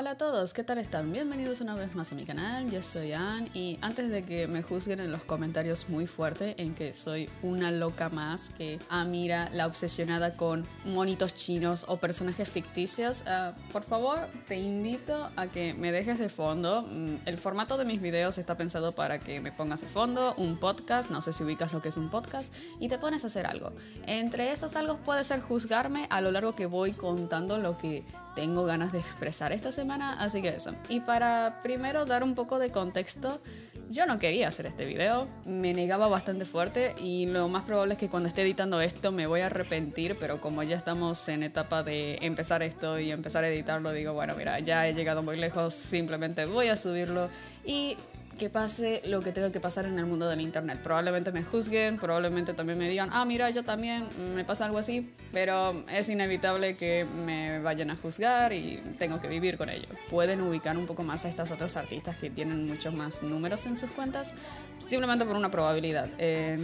Hola a todos, ¿qué tal están? Bienvenidos una vez más a mi canal, yo soy Ann y antes de que me juzguen en los comentarios muy fuerte en que soy una loca más que mira la obsesionada con monitos chinos o personajes ficticios, uh, por favor te invito a que me dejes de fondo. Mm, el formato de mis videos está pensado para que me pongas de fondo un podcast, no sé si ubicas lo que es un podcast, y te pones a hacer algo. Entre esos algo puede ser juzgarme a lo largo que voy contando lo que tengo ganas de expresar esta semana, así que eso. Y para primero dar un poco de contexto, yo no quería hacer este video, me negaba bastante fuerte y lo más probable es que cuando esté editando esto me voy a arrepentir, pero como ya estamos en etapa de empezar esto y empezar a editarlo, digo, bueno, mira, ya he llegado muy lejos, simplemente voy a subirlo y que pase lo que tenga que pasar en el mundo del internet. Probablemente me juzguen, probablemente también me digan, ah, mira, yo también me pasa algo así, pero es inevitable que me vayan a juzgar y tengo que vivir con ello. Pueden ubicar un poco más a estas otras artistas que tienen muchos más números en sus cuentas, simplemente por una probabilidad.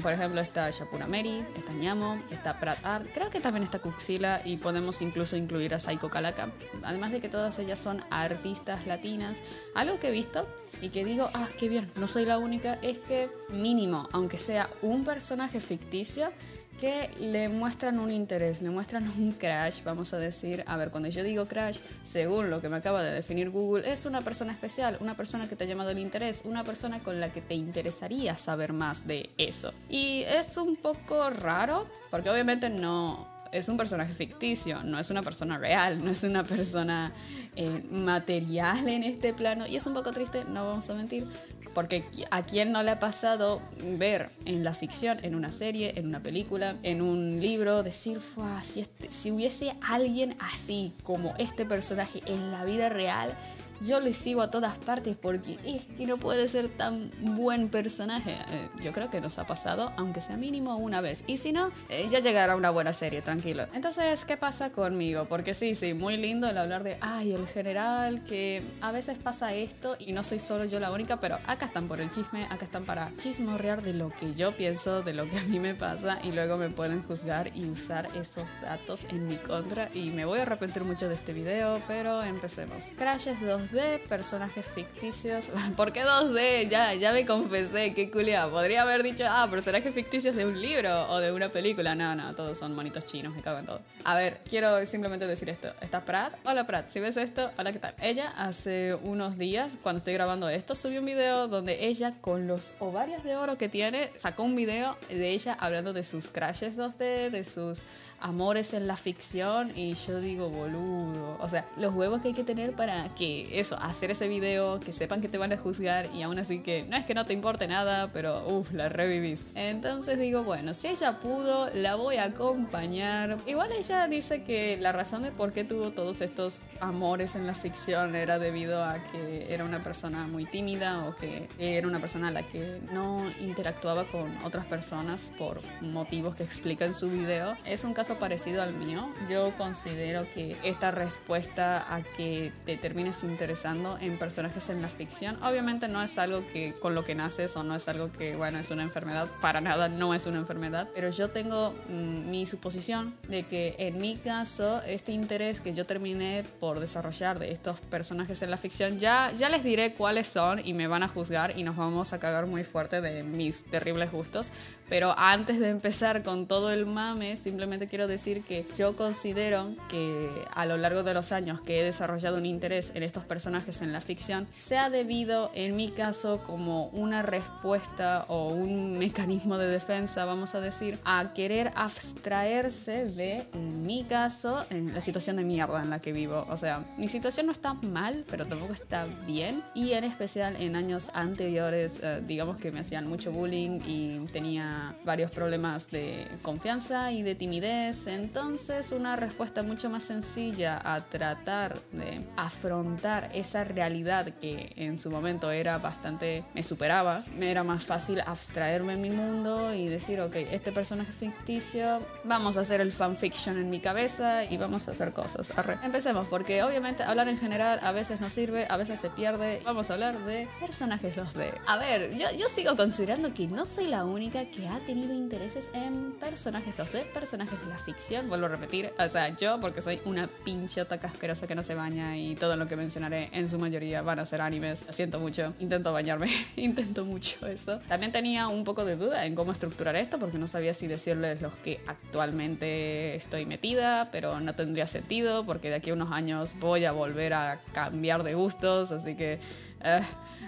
por ejemplo, está Shapura Mary, está Ñamo, está Prat Art, creo que también está Cuxila y podemos incluso incluir a Saiko Calaca. Además de que todas ellas son artistas latinas, algo que he visto y que digo, ah, qué bien, no soy la única, es que mínimo, aunque sea un personaje ficticio, que le muestran un interés, le muestran un crash, vamos a decir, a ver, cuando yo digo crash, según lo que me acaba de definir Google, es una persona especial, una persona que te ha llamado el interés, una persona con la que te interesaría saber más de eso. Y es un poco raro, porque obviamente no, es un personaje ficticio, no es una persona real, no es una persona eh, material en este plano. Y es un poco triste, no vamos a mentir, porque a quién no le ha pasado ver en la ficción, en una serie, en una película, en un libro, decir, si, este, si hubiese alguien así como este personaje en la vida real, yo le sigo a todas partes porque es que no puede ser tan buen personaje. Eh, yo creo que nos ha pasado, aunque sea mínimo una vez. Y si no, eh, ya llegará una buena serie, tranquilo. Entonces, ¿qué pasa conmigo? Porque sí, sí, muy lindo el hablar de, ay, el general, que a veces pasa esto y no soy solo yo la única, pero acá están por el chisme, acá están para chismorrear de lo que yo pienso, de lo que a mí me pasa y luego me pueden juzgar y usar esos datos en mi contra. Y me voy a arrepentir mucho de este video, pero empecemos. Crashes 2 de personajes ficticios. ¿Por qué 2D? Ya, ya me confesé, qué culia. Podría haber dicho, ah, personajes ficticios de un libro o de una película. No, no, todos son monitos chinos, me cago en todo. A ver, quiero simplemente decir esto. ¿Está Pratt? Hola Pratt, si ves esto, hola, ¿qué tal? Ella hace unos días, cuando estoy grabando esto, subió un video donde ella, con los ovarios de oro que tiene, sacó un video de ella hablando de sus crashes 2D, de sus amores en la ficción y yo digo, boludo. O sea, los huevos que hay que tener para que eso, hacer ese video, que sepan que te van a juzgar y aún así que no es que no te importe nada, pero uff, la revivís. Entonces digo, bueno, si ella pudo, la voy a acompañar. Igual ella dice que la razón de por qué tuvo todos estos amores en la ficción era debido a que era una persona muy tímida o que era una persona a la que no interactuaba con otras personas por motivos que explica en su video. Es un caso parecido al mío. Yo considero que esta respuesta a que te termines interesando en personajes en la ficción, obviamente no es algo que con lo que naces o no es algo que, bueno, es una enfermedad, para nada no es una enfermedad, pero yo tengo mm, mi suposición de que en mi caso este interés que yo terminé por desarrollar de estos personajes en la ficción, ya, ya les diré cuáles son y me van a juzgar y nos vamos a cagar muy fuerte de mis terribles gustos, pero antes de empezar con todo el mame, simplemente quiero decir que yo considero que a lo largo de los años que he desarrollado un interés en estos personajes en la ficción, se ha debido en mi caso como una respuesta o un mecanismo de defensa, vamos a decir, a querer abstraerse de, en mi caso, en la situación de mierda en la que vivo. O sea, mi situación no está mal, pero tampoco está bien. Y en especial en años anteriores, eh, digamos que me hacían mucho bullying y tenía varios problemas de confianza y de timidez entonces una respuesta mucho más sencilla a tratar de afrontar esa realidad que en su momento era bastante, me superaba, me era más fácil abstraerme en mi mundo y decir, ok, este personaje ficticio, vamos a hacer el fanfiction en mi cabeza y vamos a hacer cosas. Empecemos, porque obviamente hablar en general a veces no sirve, a veces se pierde. Vamos a hablar de personajes 2D. A ver, yo, yo sigo considerando que no soy la única que ha tenido intereses en personajes, o sea, personajes de la ficción, vuelvo a repetir, o sea, yo porque soy una pinchota casquerosa que no se baña y todo lo que mencionaré en su mayoría van a ser animes, lo siento mucho, intento bañarme, intento mucho eso. También tenía un poco de duda en cómo estructurar esto porque no sabía si decirles los que actualmente estoy metida, pero no tendría sentido porque de aquí a unos años voy a volver a cambiar de gustos, así que... Eh,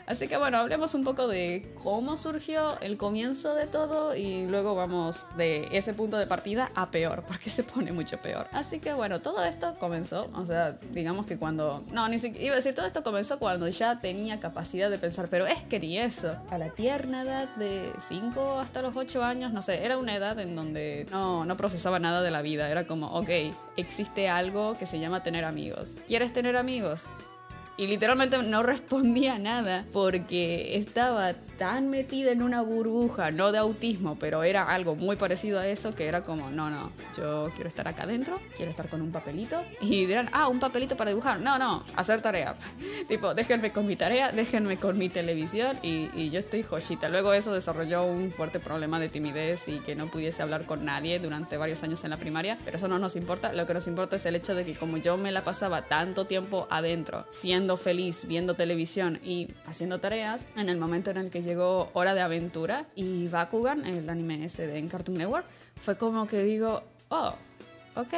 Así que bueno, hablemos un poco de cómo surgió el comienzo de todo y luego vamos de ese punto de partida a peor, porque se pone mucho peor. Así que bueno, todo esto comenzó, o sea, digamos que cuando... No, ni siquiera iba a decir, todo esto comenzó cuando ya tenía capacidad de pensar, pero es que ni eso. A la tierna edad de 5 hasta los 8 años, no sé, era una edad en donde no, no procesaba nada de la vida. Era como, ok, existe algo que se llama tener amigos. ¿Quieres tener amigos? Y literalmente no respondía nada porque estaba tan metida en una burbuja, no de autismo, pero era algo muy parecido a eso, que era como, no, no, yo quiero estar acá adentro, quiero estar con un papelito. Y dirán, ah, un papelito para dibujar. No, no, hacer tarea. tipo, déjenme con mi tarea, déjenme con mi televisión y, y yo estoy joyita. Luego eso desarrolló un fuerte problema de timidez y que no pudiese hablar con nadie durante varios años en la primaria, pero eso no nos importa. Lo que nos importa es el hecho de que como yo me la pasaba tanto tiempo adentro, siendo feliz, viendo televisión y haciendo tareas, en el momento en el que llegó Hora de Aventura y Bakugan, el anime ese de en Cartoon Network, fue como que digo, oh, ok,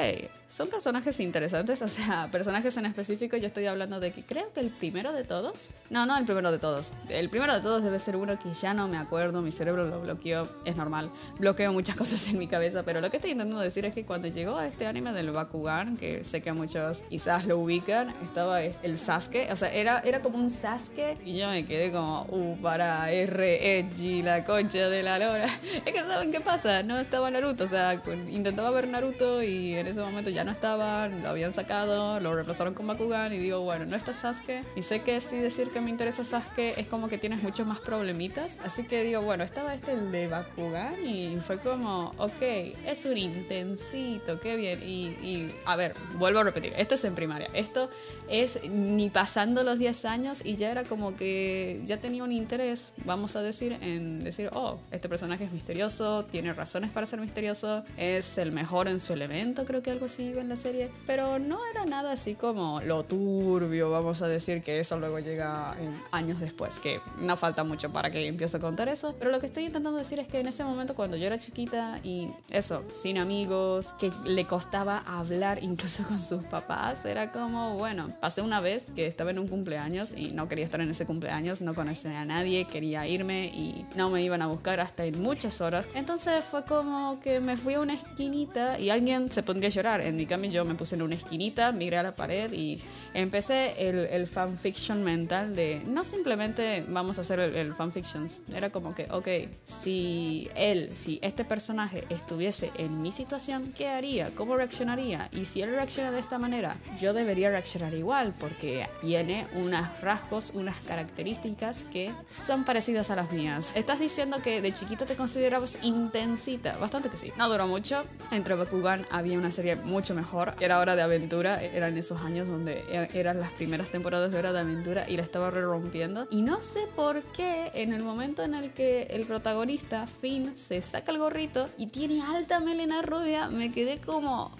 son personajes interesantes, o sea, personajes en específico, yo estoy hablando de que creo que el primero de todos, no, no el primero de todos, el primero de todos debe ser uno que ya no me acuerdo, mi cerebro lo bloqueó, es normal, bloqueo muchas cosas en mi cabeza, pero lo que estoy intentando decir es que cuando llegó a este anime del Bakugan, que sé que muchos quizás lo ubican, estaba el Sasuke, o sea, era, era como un Sasuke y yo me quedé como, uh, para R, Edgy, la concha de la lora. Es que saben qué pasa, no estaba Naruto, o sea, intentaba ver Naruto y en ese momento ya ya no estaba, lo habían sacado, lo reemplazaron con Bakugan y digo, bueno, no está Sasuke. Y sé que sí decir que me interesa Sasuke es como que tienes muchos más problemitas. Así que digo, bueno, estaba este el de Bakugan y fue como, ok, es un intensito, qué bien. Y, y a ver, vuelvo a repetir, esto es en primaria. Esto es ni pasando los 10 años y ya era como que ya tenía un interés, vamos a decir, en decir, oh, este personaje es misterioso, tiene razones para ser misterioso, es el mejor en su elemento, creo que algo así en la serie, pero no era nada así como lo turbio, vamos a decir que eso luego llega en años después, que no falta mucho para que empiece a contar eso, pero lo que estoy intentando decir es que en ese momento cuando yo era chiquita y eso, sin amigos, que le costaba hablar incluso con sus papás, era como, bueno, pasé una vez que estaba en un cumpleaños y no quería estar en ese cumpleaños, no conocía a nadie, quería irme y no me iban a buscar hasta en muchas horas, entonces fue como que me fui a una esquinita y alguien se pondría a llorar en mi cambio yo me puse en una esquinita, miré a la pared y empecé el, el fanfiction mental de no simplemente vamos a hacer el, el fanfiction, era como que, ok, si él, si este personaje estuviese en mi situación, ¿qué haría? ¿Cómo reaccionaría? Y si él reacciona de esta manera, yo debería reaccionar igual porque tiene unos rasgos, unas características que son parecidas a las mías. Estás diciendo que de chiquita te considerabas intensita, bastante que sí. No duró mucho, entre Bakugan había una serie mucho mejor. Era Hora de Aventura, eran esos años donde e, eran las primeras temporadas de Hora de Aventura y la estaba re rompiendo. Y no sé por qué en el momento en el que el protagonista, Finn, se saca el gorrito y tiene alta melena rubia, me quedé como,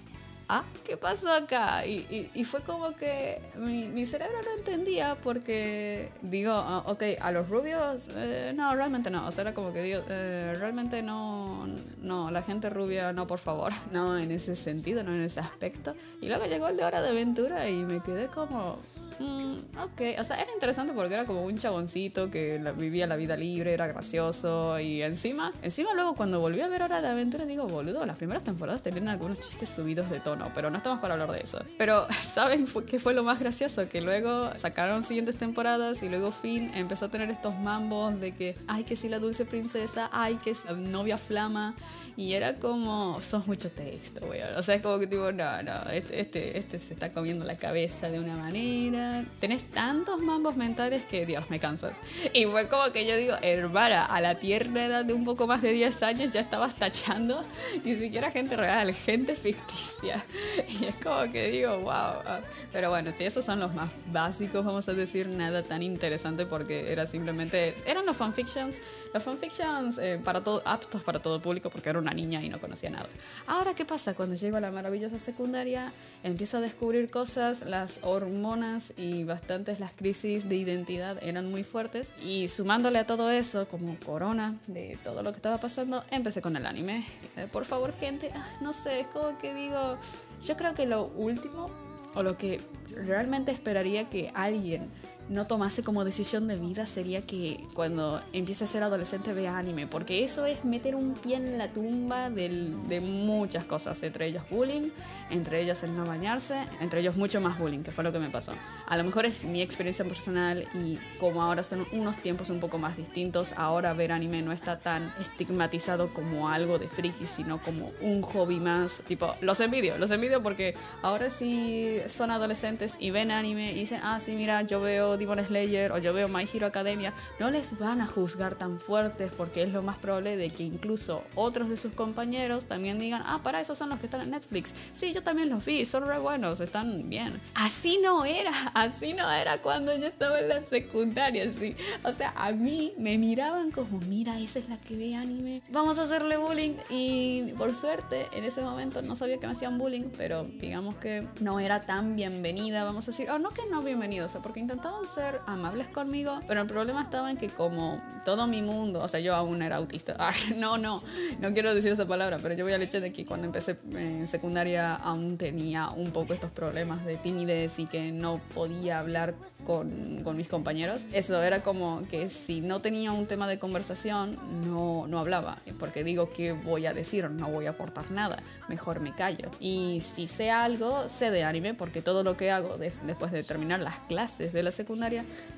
ah, ¿qué pasó acá? Y, y, fue como que mi, mi, cerebro no entendía porque digo, ah, ok, a los rubios, eh, no, realmente no. O sea, era como que digo, eh, realmente no, no, la gente rubia, no, por favor. No en ese sentido, no en ese aspecto. Y luego llegó el de Hora de Aventura y me quedé como, Mm, ok, o sea, era interesante porque era como un chaboncito que vivía la vida libre, era gracioso y encima, encima luego cuando volví a ver Hora de Aventura digo, boludo, las primeras temporadas tenían algunos chistes subidos de tono, pero no estamos para hablar de eso. Pero, ¿saben qué fue lo más gracioso? Que luego sacaron siguientes temporadas y luego Finn empezó a tener estos mambos de que, ay, que si la dulce princesa, ay, que si la novia flama. Y era como, sos mucho texto, weón. O sea, es como que tipo, no, no, este, este, este se está comiendo la cabeza de una manera tenés tantos mambos mentales que, Dios, me cansas. Y fue como que yo digo, hermana, a la tierna edad de un poco más de 10 años ya estabas tachando ni siquiera gente real, gente ficticia. Y es como que digo, wow. Pero bueno, si esos son los más básicos, vamos a decir, nada tan interesante porque era simplemente, eran los fanfictions, los fanfictions eh, para todo, aptos para todo público porque era una niña y no conocía nada. Ahora, ¿qué pasa? Cuando llego a la maravillosa secundaria, empiezo a descubrir cosas, las hormonas y bastantes las crisis de identidad eran muy fuertes y sumándole a todo eso, como corona de todo lo que estaba pasando, empecé con el anime. Eh, por favor, gente, ah, no sé, es como que digo, yo creo que lo último o lo que realmente esperaría que alguien no tomase como decisión de vida sería que cuando empiece a ser adolescente vea anime, porque eso es meter un pie en la tumba de muchas cosas, entre ellos bullying, entre ellos el no bañarse, entre ellos mucho más bullying, que fue lo que me pasó. A lo mejor es mi experiencia personal y como ahora son unos tiempos un poco más distintos, ahora ver anime no está tan estigmatizado como algo de friki, sino como un hobby más, tipo, los envidio, los envidio porque ahora sí son adolescentes y ven anime y dicen, ah, sí, mira, yo veo Demon Slayer o yo veo My Hero Academia, no les van a juzgar tan fuertes porque es lo más probable de que incluso otros de sus compañeros también digan, ah, para eso son los que están en Netflix. Sí, yo también los vi, son re buenos, están bien. Así no era, así no era cuando yo estaba en la secundaria, sí. O sea, a mí me miraban como, mira, esa es la que ve anime, vamos a hacerle bullying. Y por suerte, en ese momento no sabía que me hacían bullying, pero digamos que no era tan bienvenida, vamos a decir, o no que no bienvenido, o sea, porque intentaban ser amables conmigo, pero el problema estaba en que como todo mi mundo, o sea, yo aún era autista. no, no, no quiero decir esa palabra, pero yo voy al hecho de que cuando empecé en secundaria aún tenía un poco estos problemas de timidez y que no podía hablar con, con mis compañeros. Eso era como que si no tenía un tema de conversación, no, no hablaba, porque digo que voy a decir, no voy a aportar nada, mejor me callo. Y si sé algo, sé de anime, porque todo lo que hago después de terminar las clases de la secundaria,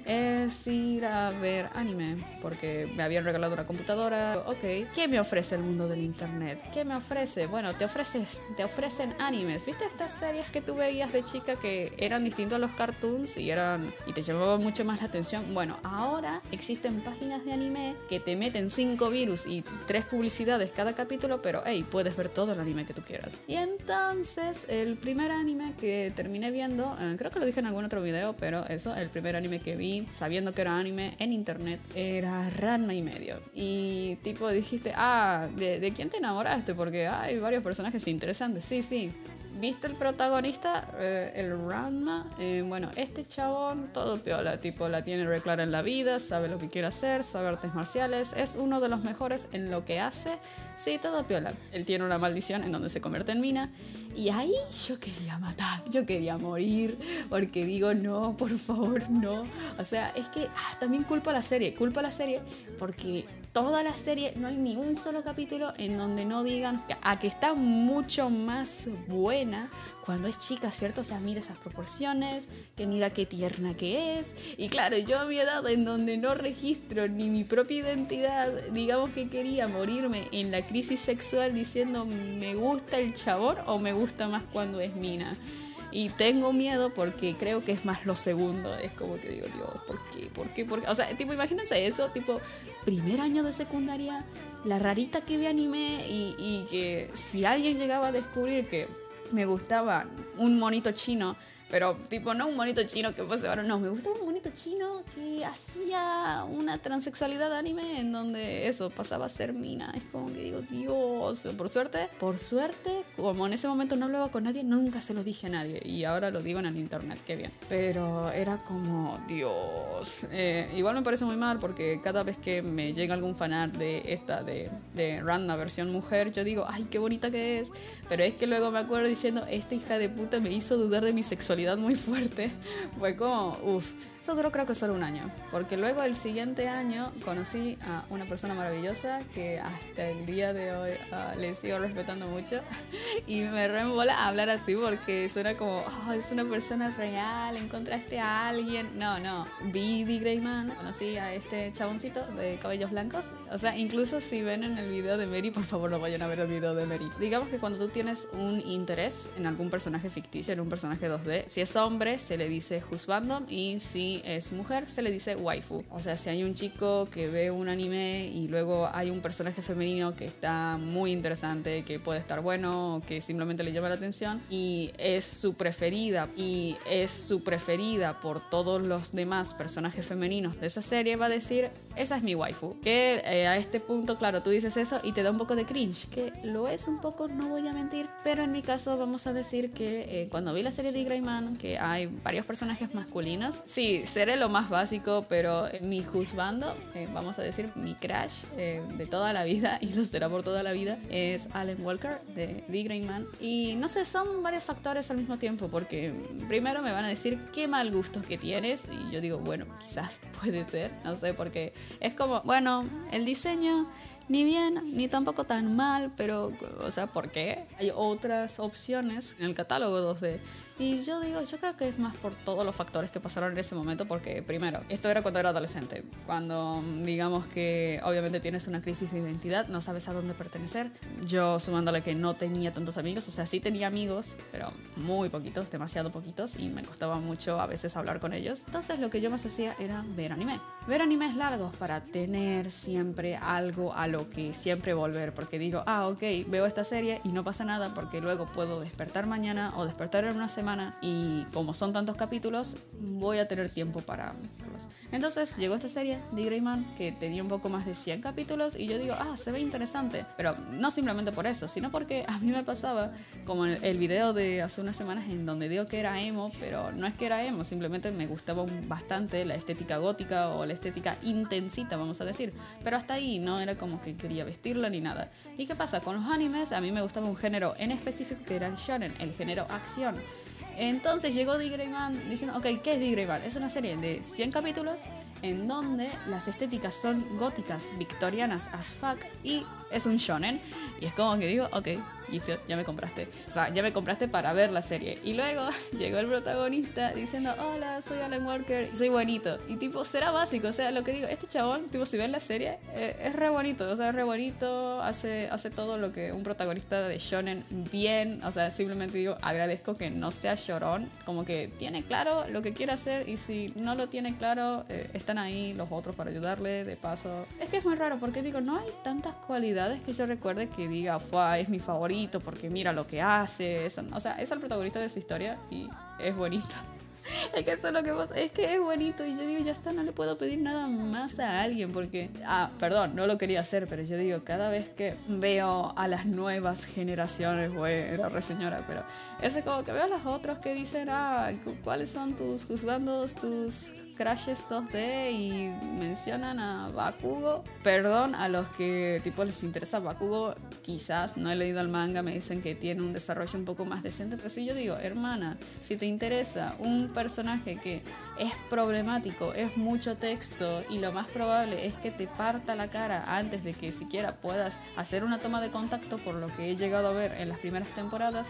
es ir a ver anime, porque me habían regalado una computadora. Ok, ¿qué me ofrece el mundo del internet? ¿Qué me ofrece? Bueno, te, ofreces, te ofrecen animes. ¿Viste estas series que tú veías de chica que eran distintos a los cartoons y, eran, y te llamaban mucho más la atención? Bueno, ahora existen páginas de anime que te meten cinco virus y tres publicidades cada capítulo, pero hey, puedes ver todo el anime que tú quieras. Y entonces, el primer anime que terminé viendo, eh, creo que lo dije en algún otro video, pero eso, el primer anime que vi, sabiendo que era anime en internet, era Ranma y medio. Y tipo dijiste, ah, ¿de, ¿de quién te enamoraste? Porque hay varios personajes interesantes. Sí, sí, ¿Viste el protagonista? Eh, el Ranma. Eh, bueno, este chabón, todo piola, tipo, la tiene re clara en la vida, sabe lo que quiere hacer, sabe artes marciales, es uno de los mejores en lo que hace. Sí, todo piola. Él tiene una maldición en donde se convierte en mina. Y ahí yo quería matar, yo quería morir, porque digo, no, por favor, no. O sea, es que ah, también culpo a la serie, culpo a la serie porque toda la serie no hay ni un solo capítulo en donde no digan a que está mucho más buena cuando es chica, ¿cierto? O sea, mira esas proporciones, que mira qué tierna que es. Y claro, yo a mi edad en donde no registro ni mi propia identidad, digamos que quería morirme en la crisis sexual diciendo me gusta el chabón o me gusta más cuando es mina. Y tengo miedo porque creo que es más lo segundo. Es como que digo, Dios, ¿por qué? ¿Por qué? ¿Por qué? O sea, tipo, imagínense eso, tipo, primer año de secundaria, la rarita que vi anime y, y que si alguien llegaba a descubrir que me gustaba un monito chino pero, tipo, no un monito chino que pues ahora no, me gustaba un monito chino que hacía una transexualidad anime en donde eso pasaba a ser mina. Es como que digo, Dios, por suerte, por suerte, como en ese momento no hablaba con nadie, nunca se lo dije a nadie. Y ahora lo digo en el internet, qué bien. Pero era como, Dios. Eh, igual me parece muy mal porque cada vez que me llega algún fanart de esta, de, de Randa versión mujer, yo digo, ay, qué bonita que es. Pero es que luego me acuerdo diciendo, esta hija de puta me hizo dudar de mi sexualidad muy fuerte, fue como, uff, eso duró creo que solo un año, porque luego el siguiente año conocí a una persona maravillosa que hasta el día de hoy uh, le sigo respetando mucho y me reembola hablar así porque suena como, oh, es una persona real, encontraste a alguien. No, no, vi Greyman, conocí a este chaboncito de cabellos blancos. O sea, incluso si ven en el video de Mary, por favor no vayan a ver el video de Mary. Digamos que cuando tú tienes un interés en algún personaje ficticio, en un personaje 2D, Si es hombre, se le dice husbando y si es mujer, se le dice waifu. O sea, si hay un chico que ve un anime y luego hay un personaje femenino que está muy interesante, que puede estar bueno, que simplemente le llama la atención y es su preferida y es su preferida por todos los demás personajes femeninos de esa serie, va a decir, esa es mi waifu. Que eh, a este punto, claro, tú dices eso y te da un poco de cringe, que lo es un poco, no voy a mentir, pero en mi caso vamos a decir que eh, cuando vi la serie de Greyman, que hay varios personajes masculinos, sí, seré lo más básico, pero mi juzgando, eh, vamos a decir, mi crush de toda la vida, y lo será por toda la vida, es Alan Walker de The Greyman. Y no sé, son varios factores al mismo tiempo, porque primero me van a decir qué mal gusto que tienes, y yo digo, bueno, quizás puede ser, no sé, porque es como, bueno, el diseño ni bien ni tampoco tan mal, pero, o sea, ¿por qué? Hay otras opciones en el catálogo 2D y yo digo, yo creo que es más por todos los factores que pasaron en ese momento, porque primero, esto era cuando era adolescente, cuando digamos que obviamente tienes una crisis de identidad, no sabes a dónde pertenecer. Yo sumándole que no tenía tantos amigos, o sea, sí tenía amigos, pero muy poquitos, demasiado poquitos, y me costaba mucho a veces hablar con ellos. Entonces lo que yo más hacía era ver anime. Ver animes largos para tener siempre algo a lo que siempre volver, porque digo, ah, ok, veo esta serie y no pasa nada porque luego puedo despertar mañana o despertar en una semana y como son tantos capítulos, voy a tener tiempo para entonces llegó esta serie, The Greyman, que tenía un poco más de 100 capítulos y yo digo, ah, se ve interesante. Pero no simplemente por eso, sino porque a mí me pasaba como el, el video de hace unas semanas en donde digo que era emo, pero no es que era emo, simplemente me gustaba bastante la estética gótica o la estética intensita, vamos a decir. Pero hasta ahí no era como que quería vestirla ni nada. ¿Y qué pasa? Con los animes a mí me gustaba un género en específico que era el shonen, el género acción. Entonces llegó D. Greyman diciendo, ok, ¿qué es D. Es una serie de 100 capítulos en donde las estéticas son góticas, victorianas as fuck y es un shonen. Y es como que digo, ok, listo, ya me compraste. O sea, ya me compraste para ver la serie. Y luego llegó el protagonista diciendo, hola, soy Alan Walker y soy bonito. Y tipo, será básico. O sea, lo que digo, este chabón, tipo, si ven la serie, eh, es re bonito. O sea, es re bonito, hace, hace todo lo que un protagonista de shonen bien. O sea, simplemente digo, agradezco que no sea llorón. Como que tiene claro lo que quiere hacer y si no lo tiene claro, eh, están ahí los otros para ayudarle, de paso. Es que es muy raro porque digo, no hay tantas cualidades que yo recuerde que diga, fue, es mi favorito porque mira lo que hace. o sea, es el protagonista de su historia y es bonito. es que eso es lo que pasa, es que es bonito y yo digo, ya está, no le puedo pedir nada más a alguien porque, ah, perdón, no lo quería hacer, pero yo digo, cada vez que veo a las nuevas generaciones, bueno, re señora, pero es como que veo a los otros que dicen, ah, ¿cuáles son tus juzgandos, tus crashes 2D y mencionan a Bakugo? Perdón a los que tipo les interesa Bakugo, quizás no he leído el manga, me dicen que tiene un desarrollo un poco más decente, pero si yo digo, hermana, si te interesa un personaje que es problemático, es mucho texto y lo más probable es que te parta la cara antes de que siquiera puedas hacer una toma de contacto por lo que he llegado a ver en las primeras temporadas.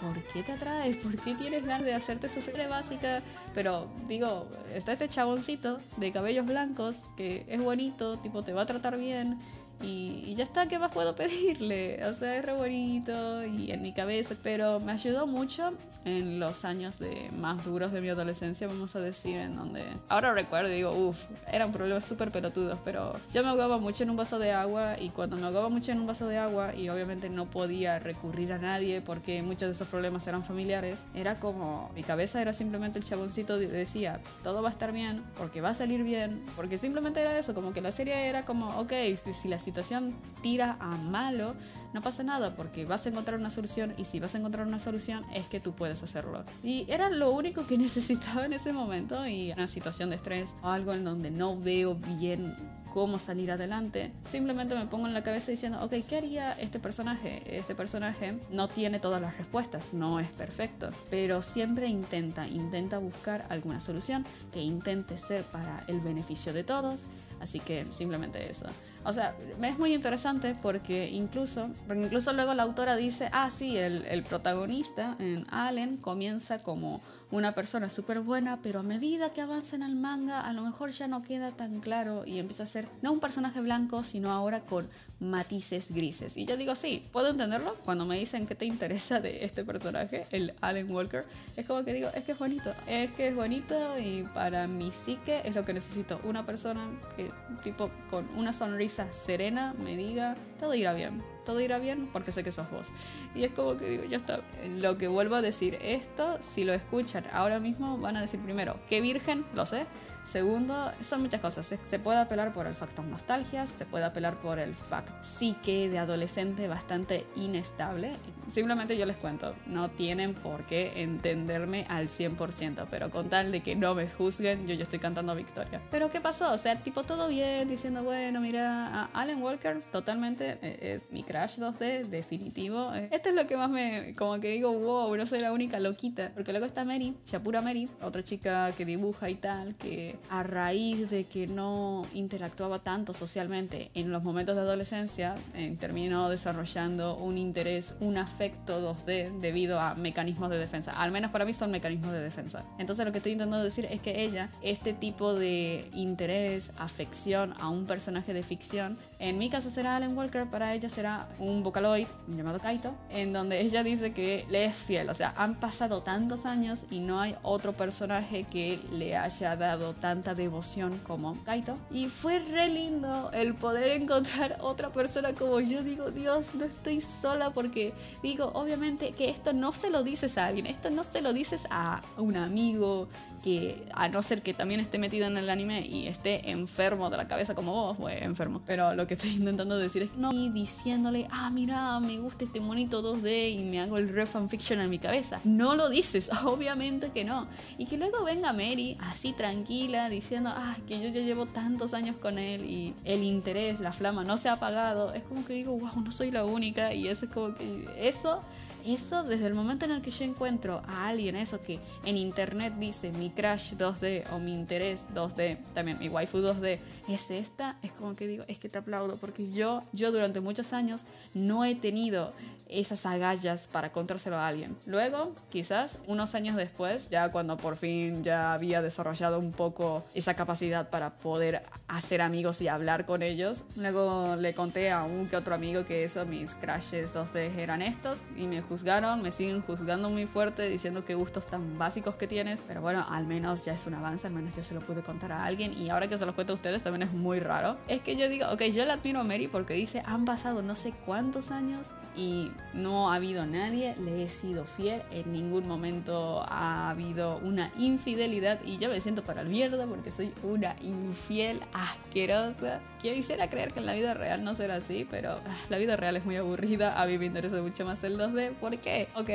¿Por qué te atraes? ¿Por qué tienes ganas de hacerte sufrir básica? Pero digo, está este chaboncito de cabellos blancos que es bonito, tipo te va a tratar bien y, ya está, ¿qué más puedo pedirle? O sea, es re bonito y en mi cabeza, pero me ayudó mucho en los años de más duros de mi adolescencia, vamos a decir, en donde ahora recuerdo y digo, uff, eran problemas súper pelotudos, pero yo me ahogaba mucho en un vaso de agua y cuando me ahogaba mucho en un vaso de agua y obviamente no podía recurrir a nadie porque muchos de esos problemas eran familiares, era como mi cabeza era simplemente el chaboncito decía, todo va a estar bien, porque va a salir bien, porque simplemente era eso, como que la serie era como, ok, si la situación tira a malo, no pasa nada porque vas a encontrar una solución y si vas a encontrar una solución es que tú puedes hacerlo. Y era lo único que necesitaba en ese momento y una situación de estrés o algo en donde no veo bien cómo salir adelante, simplemente me pongo en la cabeza diciendo, ok, ¿qué haría este personaje? Este personaje no tiene todas las respuestas, no es perfecto, pero siempre intenta, intenta buscar alguna solución que intente ser para el beneficio de todos, así que simplemente eso. O sea, es muy interesante porque incluso, porque incluso luego la autora dice, ah, sí, el, el protagonista en Allen comienza como una persona súper buena, pero a medida que avanza en el manga, a lo mejor ya no queda tan claro y empieza a ser no un personaje blanco, sino ahora con matices grises. Y yo digo, sí, puedo entenderlo. Cuando me dicen qué te interesa de este personaje, el Alan Walker, es como que digo, es que es bonito, es que es bonito y para mi psique es lo que necesito. Una persona que tipo con una sonrisa serena me diga, todo irá bien todo irá bien porque sé que sos vos. Y es como que digo, ya está. Lo que vuelvo a decir, esto, si lo escuchan ahora mismo, van a decir primero, qué virgen, lo sé. Segundo, son muchas cosas. Se puede apelar por el factor nostalgia, se puede apelar por el factor psique de adolescente bastante inestable. Simplemente yo les cuento, no tienen por qué entenderme al 100%, pero con tal de que no me juzguen, yo ya estoy cantando victoria. Pero ¿qué pasó? O sea, tipo todo bien, diciendo, bueno, mira, Alan Walker totalmente eh, es mi crush 2D, definitivo. Eh, esto es lo que más me, como que digo, wow, no soy la única loquita, porque luego está Mary, Shapura Mary, otra chica que dibuja y tal, que a raíz de que no interactuaba tanto socialmente en los momentos de adolescencia, eh, terminó desarrollando un interés, un afecto 2D debido a mecanismos de defensa. Al menos para mí son mecanismos de defensa. Entonces lo que estoy intentando decir es que ella, este tipo de interés, afección a un personaje de ficción, en mi caso será Alan Walker, para ella será un Vocaloid llamado Kaito, en donde ella dice que le es fiel. O sea, han pasado tantos años y no hay otro personaje que le haya dado tanta devoción como Kaito. Y fue re lindo el poder encontrar otra persona como yo. Digo, Dios, no estoy sola porque digo, obviamente que esto no se lo dices a alguien, esto no se lo dices a un amigo, que a no ser que también esté metido en el anime y esté enfermo de la cabeza como vos, pues enfermo. Pero lo que estoy intentando decir es que no y diciéndole, ah, mira, me gusta este monito 2D y me hago el re fanfiction en mi cabeza. No lo dices, obviamente que no. Y que luego venga Mary así tranquila diciendo, ah, que yo ya llevo tantos años con él y el interés, la flama no se ha apagado. Es como que digo, wow, no soy la única y eso es como que eso eso desde el momento en el que yo encuentro a alguien, eso que en internet dice mi crush 2D o mi interés 2D, también mi waifu 2D, es esta, es como que digo, es que te aplaudo, porque yo, yo durante muchos años no he tenido esas agallas para contárselo a alguien. Luego, quizás unos años después, ya cuando por fin ya había desarrollado un poco esa capacidad para poder hacer amigos y hablar con ellos, luego le conté a un que otro amigo que eso, mis crashes 2D eran estos y me juzgaron, me siguen juzgando muy fuerte diciendo que gustos tan básicos que tienes, pero bueno, al menos ya es un avance, al menos yo se lo pude contar a alguien y ahora que se los cuento a ustedes también es muy raro. Es que yo digo, ok, yo la admiro a Mary porque dice, han pasado no sé cuántos años y no ha habido nadie, le he sido fiel, en ningún momento ha habido una infidelidad y yo me siento para el mierda porque soy una infiel asquerosa. Yo quisiera creer que en la vida real no será así, pero ah, la vida real es muy aburrida, a mí me interesa mucho más el 2D. ¿Por qué? Ok,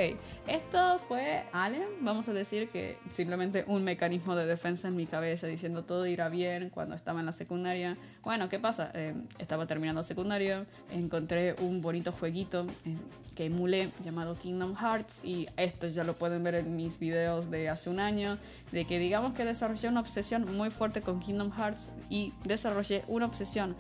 esto fue Allen, vamos a decir que simplemente un mecanismo de defensa en mi cabeza diciendo todo irá bien cuando estaba en la secundaria. Bueno, ¿qué pasa? Eh, estaba terminando secundaria, encontré un bonito jueguito. Eh, que emulé llamado Kingdom Hearts y esto ya lo pueden ver en mis videos de hace un año de que digamos que desarrollé una obsesión muy fuerte con Kingdom Hearts y desarrollé una obsesión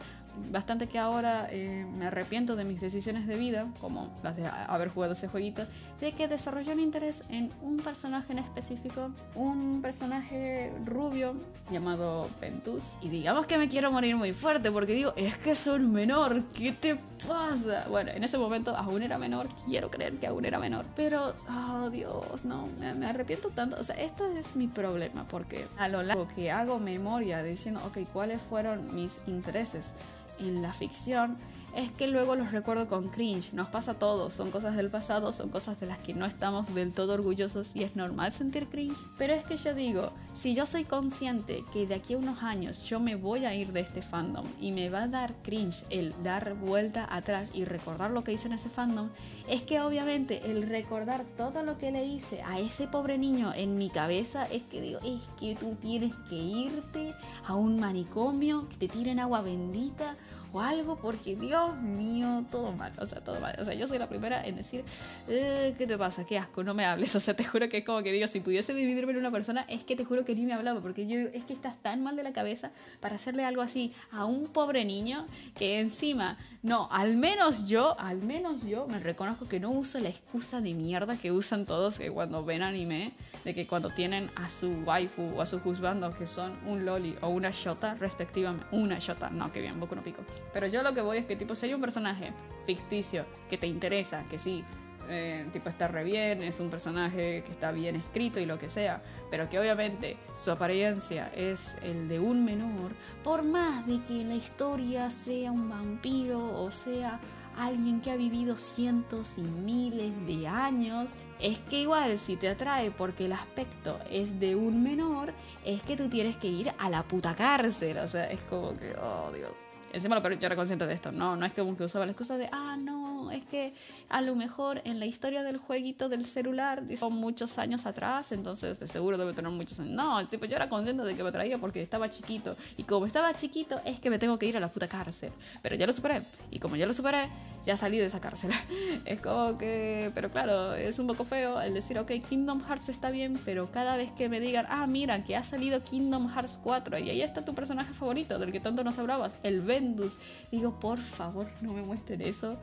bastante que ahora eh, me arrepiento de mis decisiones de vida, como las de haber jugado ese jueguito, de que desarrollé un interés en un personaje en específico, un personaje rubio llamado Pentus. Y digamos que me quiero morir muy fuerte porque digo, es que soy menor, ¿qué te pasa? Bueno, en ese momento aún era menor, quiero creer que aún era menor, pero, oh Dios, no, me, me arrepiento tanto. O sea, esto es mi problema porque a lo largo que hago memoria diciendo, ok, ¿cuáles fueron mis intereses? En la ficción es que luego los recuerdo con cringe. Nos pasa a todos, son cosas del pasado, son cosas de las que no estamos del todo orgullosos y es normal sentir cringe. Pero es que yo digo, si yo soy consciente que de aquí a unos años yo me voy a ir de este fandom y me va a dar cringe el dar vuelta atrás y recordar lo que hice en ese fandom, es que obviamente el recordar todo lo que le hice a ese pobre niño en mi cabeza es que digo, es que tú tienes que irte a un manicomio, que te tiren agua bendita o algo porque Dios mío, todo mal, o sea, todo mal. O sea, yo soy la primera en decir, eh, ¿qué te pasa? Qué asco, no me hables. O sea, te juro que es como que digo, si pudiese dividirme en una persona, es que te juro que ni me hablaba, porque yo es que estás tan mal de la cabeza para hacerle algo así a un pobre niño que encima No, al menos yo, al menos yo me reconozco que no uso la excusa de mierda que usan todos que cuando ven anime, de que cuando tienen a su waifu o a su husbando que son un loli o una shota respectivamente, una shota, no, que bien, poco no pico. Pero yo lo que voy es que tipo si hay un personaje ficticio que te interesa, que sí, eh, tipo está re bien, es un personaje que está bien escrito y lo que sea, pero que obviamente su apariencia es el de un menor, por más de que la historia sea un vampiro o sea alguien que ha vivido cientos y miles de años, es que igual si te atrae porque el aspecto es de un menor, es que tú tienes que ir a la puta cárcel, o sea, es como que, oh Dios. Encima lo yo era consciente de esto, no, no es como que usaba la excusa de, ah, no, es que a lo mejor en la historia del jueguito del celular son muchos años atrás, entonces de seguro debe tener muchos años. No, tipo, yo era consciente de que me traía porque estaba chiquito. Y como estaba chiquito, es que me tengo que ir a la puta cárcel. Pero ya lo superé. Y como ya lo superé, ya salí de esa cárcel. es como que, pero claro, es un poco feo el decir, ok, Kingdom Hearts está bien, pero cada vez que me digan, ah, mira, que ha salido Kingdom Hearts 4 y ahí está tu personaje favorito, del que tanto nos hablabas, el Vendus, digo, por favor, no me muestren eso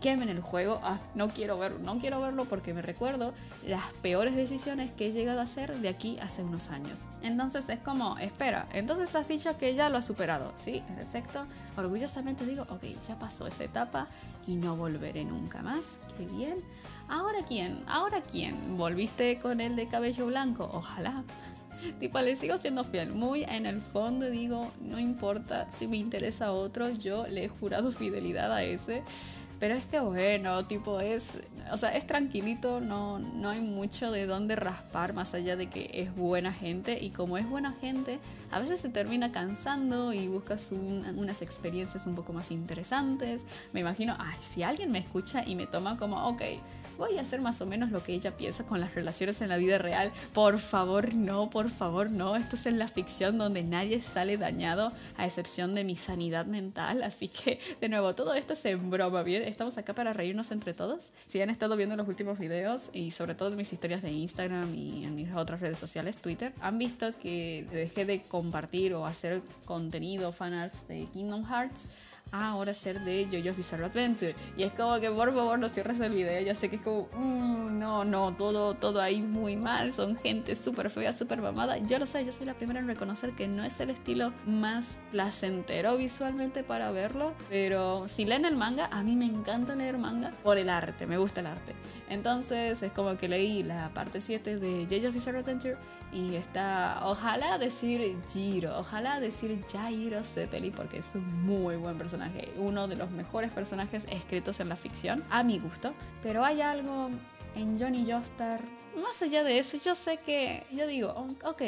quemen el juego. Ah, no quiero verlo, no quiero verlo porque me recuerdo las peores decisiones que he llegado a hacer de aquí hace unos años. Entonces es como, espera, entonces has dicho que ya lo has superado. Sí, en efecto, orgullosamente digo, ok, ya pasó esa etapa y no volveré nunca más. Qué bien. ¿Ahora quién? ¿Ahora quién? ¿Volviste con el de cabello blanco? Ojalá. Tipo, le sigo siendo fiel. Muy en el fondo digo, no importa si me interesa otro, yo le he jurado fidelidad a ese. Pero es que bueno, tipo es, o sea, es tranquilito, no, no hay mucho de dónde raspar más allá de que es buena gente y como es buena gente, a veces se termina cansando y buscas unas experiencias un poco más interesantes. Me imagino, ay, si alguien me escucha y me toma como, ok, voy a hacer más o menos lo que ella piensa con las relaciones en la vida real. Por favor, no, por favor, no. Esto es en la ficción donde nadie sale dañado, a excepción de mi sanidad mental. Así que, de nuevo, todo esto es en broma, ¿bien? Estamos acá para reírnos entre todos. Si han estado viendo los últimos videos y sobre todo mis historias de Instagram y en mis otras redes sociales, Twitter, han visto que dejé de compartir o hacer contenido fanarts de Kingdom Hearts ah, ahora ser de JoJo's Bizarre Adventure. Y es como que por favor no cierres el video. Ya sé que es como, mm, no, no, todo, todo ahí muy mal. Son gente súper fea, súper mamada. Yo lo sé, yo soy la primera en reconocer que no es el estilo más placentero visualmente para verlo. Pero si leen el manga, a mí me encanta leer manga por el arte, me gusta el arte. Entonces es como que leí la parte 7 de JoJo's Bizarre Adventure y está, ojalá decir Jiro, ojalá decir Jairo Zeppeli porque es un muy buen personaje, uno de los mejores personajes escritos en la ficción, a mi gusto. Pero hay algo en Johnny Joestar, más allá de eso, yo sé que, yo digo, ok,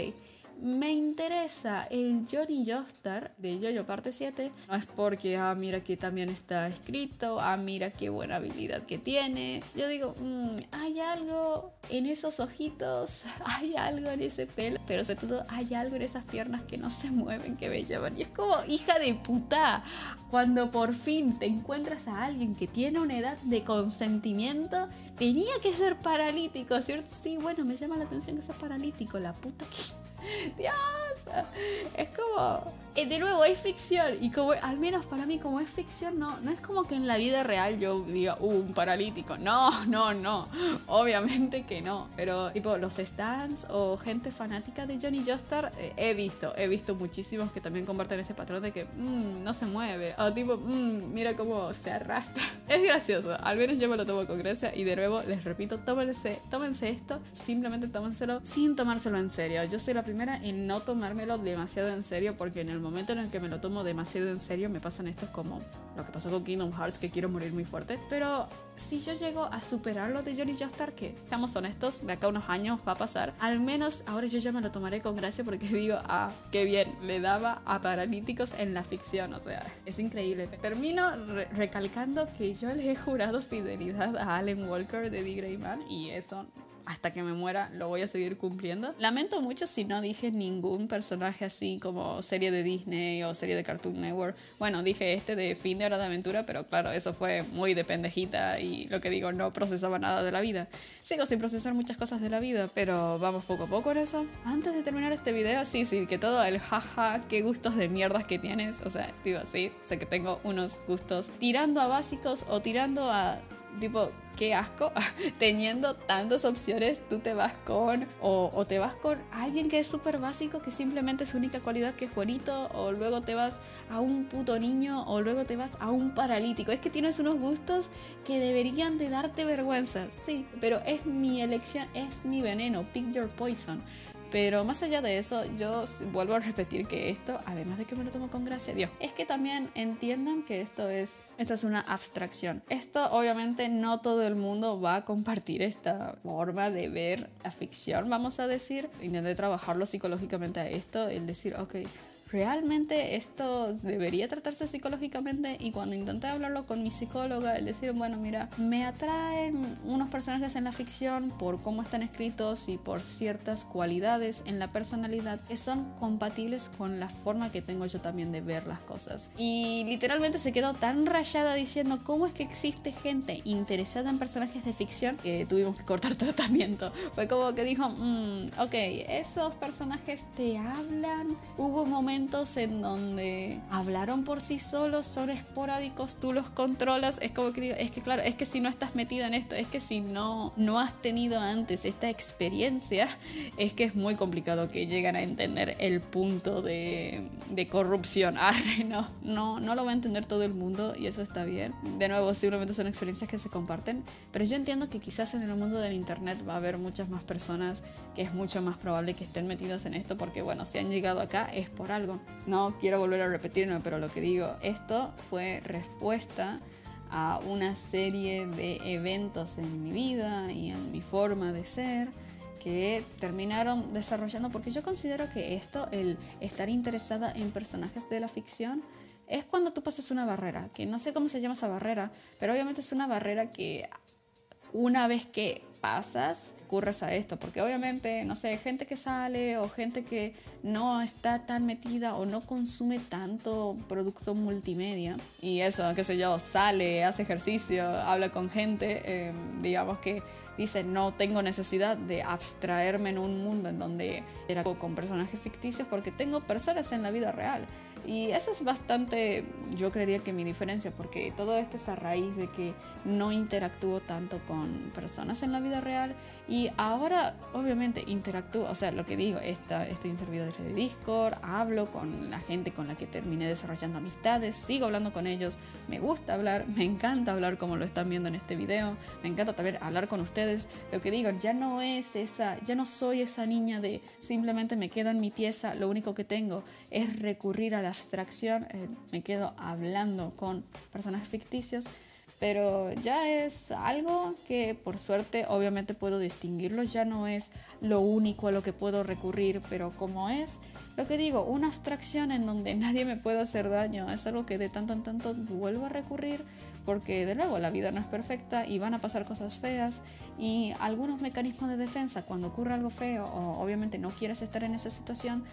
me interesa el Johnny Joestar de Jojo parte 7. No es porque, ah, mira que también está escrito, ah, mira qué buena habilidad que tiene. Yo digo, mm, hay algo en esos ojitos, hay algo en ese pelo, pero sobre todo hay algo en esas piernas que no se mueven, que me llaman. Y es como, hija de puta, cuando por fin te encuentras a alguien que tiene una edad de consentimiento, tenía que ser paralítico, ¿cierto? Sí, bueno, me llama la atención que sea paralítico, la puta que... 掉 Es como eh, de nuevo, es ficción. Y como, al menos para mí, como es ficción, no, no es como que en la vida real yo diga, uh, un paralítico. No, no, no. Obviamente que no. Pero, tipo, los stands o gente fanática de Johnny Joestar, eh, he visto, he visto muchísimos que también comparten ese patrón de que, mmm, no se mueve. O tipo, mmm, mira cómo se arrastra. Es gracioso. Al menos yo me lo tomo con gracia. Y de nuevo, les repito, tómense, tómense esto. Simplemente tómenselo sin tomárselo en serio. Yo soy la primera en no tomármelo demasiado en serio porque en el momento en el que me lo tomo demasiado en serio me pasan estos como lo que pasó con Kingdom Hearts que quiero morir muy fuerte. Pero si yo llego a superar lo de Johnny Joestar, que seamos honestos, de acá a unos años va a pasar, al menos ahora yo ya me lo tomaré con gracia porque digo, ah, qué bien, le daba a paralíticos en la ficción, o sea, es increíble. Termino recalcando que yo le he jurado fidelidad a Alan Walker de The Grey Man y eso hasta que me muera lo voy a seguir cumpliendo. Lamento mucho si no dije ningún personaje así como serie de Disney o serie de Cartoon Network. Bueno, dije este de fin de hora de aventura, pero claro, eso fue muy de pendejita y lo que digo, no procesaba nada de la vida. Sigo sin procesar muchas cosas de la vida, pero vamos poco a poco en eso. Antes de terminar este video, sí, sí, que todo el jaja, qué gustos de mierdas que tienes. O sea, digo, sí, sé que tengo unos gustos tirando a básicos o tirando a tipo, qué asco, teniendo tantas opciones, tú te vas con, o, te vas con alguien que es súper básico, que simplemente su única cualidad que es bonito, o luego te vas a un puto niño, o luego te vas a un paralítico. Es que tienes unos gustos que deberían de darte vergüenza, sí, pero es mi elección, es mi veneno, pick your poison. Pero más allá de eso, yo vuelvo a repetir que esto, además de que me lo tomo con gracia, Dios, es que también entiendan que esto es, esto es una abstracción. Esto obviamente no todo el mundo va a compartir esta forma de ver la ficción, vamos a decir. Intenté trabajarlo psicológicamente a esto, el decir, ok, realmente esto debería tratarse psicológicamente y cuando intenté hablarlo con mi psicóloga, el decir, bueno, mira, me atraen unos personajes en la ficción por cómo están escritos y por ciertas cualidades en la personalidad que son compatibles con la forma que tengo yo también de ver las cosas. Y literalmente se quedó tan rayada diciendo cómo es que existe gente interesada en personajes de ficción que tuvimos que cortar tratamiento. Fue como que dijo, mm, ok, esos personajes te hablan. Hubo momentos en donde hablaron por sí solos, son esporádicos, tú los controlas. Es como que digo, es que claro, es que si no estás metida en esto, es que si no, no has tenido antes esta experiencia, es que es muy complicado que lleguen a entender el punto de, de corrupción. no, no, no lo va a entender todo el mundo y eso está bien. De nuevo, seguramente son experiencias que se comparten, pero yo entiendo que quizás en el mundo del internet va a haber muchas más personas que es mucho más probable que estén metidas en esto porque bueno, si han llegado acá es por algo no quiero volver a repetirme, pero lo que digo, esto fue respuesta a una serie de eventos en mi vida y en mi forma de ser que terminaron desarrollando, porque yo considero que esto, el estar interesada en personajes de la ficción, es cuando tú pasas una barrera, que no sé cómo se llama esa barrera, pero obviamente es una barrera que una vez que pasas, curres a esto, porque obviamente, no sé, gente que sale o gente que no está tan metida o no consume tanto producto multimedia y eso, qué sé yo, sale, hace ejercicio, habla con gente, em, digamos que dice, no tengo necesidad de abstraerme en un mundo en donde era con personajes ficticios porque tengo personas en la vida real. Y eso es bastante, yo creería que mi diferencia, porque todo esto es a raíz de que no interactúo tanto con personas en la vida real. Y ahora obviamente interactúo, o sea, lo que digo, esta, estoy en servidores de Discord, hablo con la gente con la que terminé desarrollando amistades, sigo hablando con ellos, me gusta hablar, me encanta hablar como lo están viendo en este video, me encanta también hablar con ustedes, lo que digo, ya no es esa, ya no soy esa niña de simplemente me quedo en mi pieza, lo único que tengo es recurrir a la abstracción, eh, me quedo hablando con personajes ficticios, pero ya es algo que por suerte obviamente puedo distinguirlo, ya no es lo único a lo que puedo recurrir, pero como es lo que digo, una abstracción en donde nadie me puede hacer daño, es algo que de tanto en tanto vuelvo a recurrir porque de nuevo la vida no es perfecta y van a pasar cosas feas y algunos mecanismos de defensa cuando ocurre algo feo o obviamente no quieres estar en esa situación,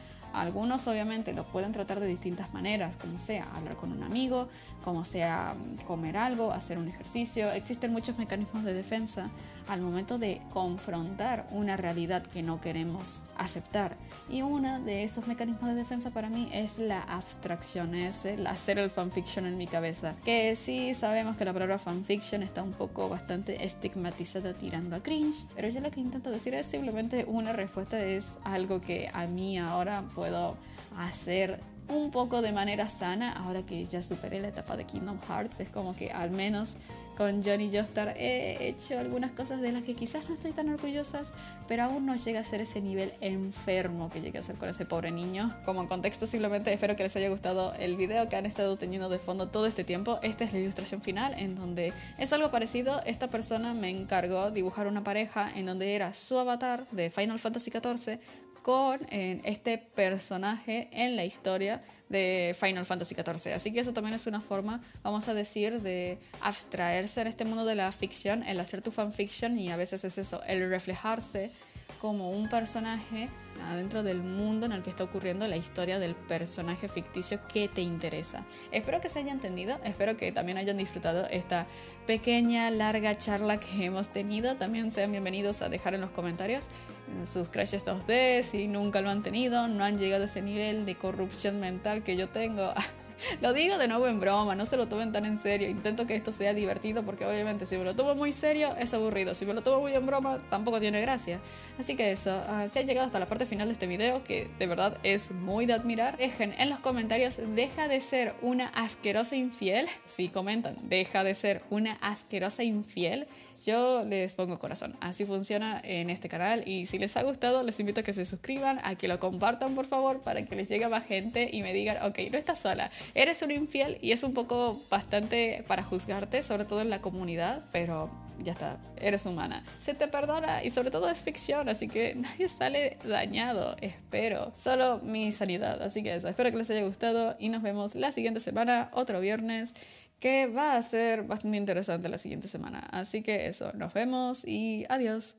algunos obviamente lo pueden tratar de distintas maneras, como sea hablar con un amigo, como sea comer algo, hacer un ejercicio. Existen muchos mecanismos de defensa al momento de confrontar una realidad que no queremos aceptar. Y uno de esos mecanismos de defensa para mí es la abstracción, es el hacer el fanfiction en mi cabeza. Que sí sabemos que la palabra fanfiction está un poco bastante estigmatizada tirando a cringe, pero yo lo que intento decir es simplemente una respuesta es algo que a mí ahora puedo hacer un poco de manera sana ahora que ya superé la etapa de Kingdom Hearts. Es como que al menos con Johnny Joestar he hecho algunas cosas de las que quizás no estoy tan orgullosas, pero aún no llega a ser ese nivel enfermo que llegué a ser con ese pobre niño. Como contexto, simplemente espero que les haya gustado el video que han estado teniendo de fondo todo este tiempo. Esta es la ilustración final en donde es algo parecido. Esta persona me encargó dibujar una pareja en donde era su avatar de Final Fantasy XIV con este personaje en la historia de Final Fantasy XIV. Así que eso también es una forma, vamos a decir, de abstraerse en este mundo de la ficción, el hacer tu fanfiction y a veces es eso, el reflejarse como un personaje adentro del mundo en el que está ocurriendo la historia del personaje ficticio que te interesa. Espero que se haya entendido, espero que también hayan disfrutado esta pequeña, larga charla que hemos tenido. También sean bienvenidos a dejar en los comentarios eh, sus crashes 2D, si nunca lo han tenido, no han llegado a ese nivel de corrupción mental que yo tengo. Lo digo de nuevo en broma, no se lo tomen tan en serio. Intento que esto sea divertido porque obviamente si me lo tomo muy serio es aburrido. Si me lo tomo muy en broma tampoco tiene gracia. Así que eso, uh, si han llegado hasta la parte final de este video, que de verdad es muy de admirar, dejen en los comentarios, deja de ser una asquerosa infiel. Si comentan, deja de ser una asquerosa infiel yo les pongo corazón. Así funciona en este canal y si les ha gustado les invito a que se suscriban, a que lo compartan por favor para que les llegue más gente y me digan, ok, no estás sola, eres un infiel y es un poco bastante para juzgarte, sobre todo en la comunidad, pero ya está, eres humana. Se te perdona y sobre todo es ficción, así que nadie sale dañado, espero. Solo mi sanidad, así que eso, espero que les haya gustado y nos vemos la siguiente semana, otro viernes que va a ser bastante interesante la siguiente semana. Así que eso, nos vemos y adiós.